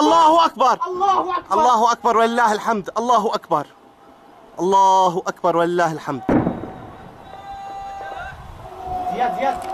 الله أكبر. الله أكبر. الله أكبر. ولله الحمد. الله أكبر. الله أكبر ولله الحمد. زياد زياد.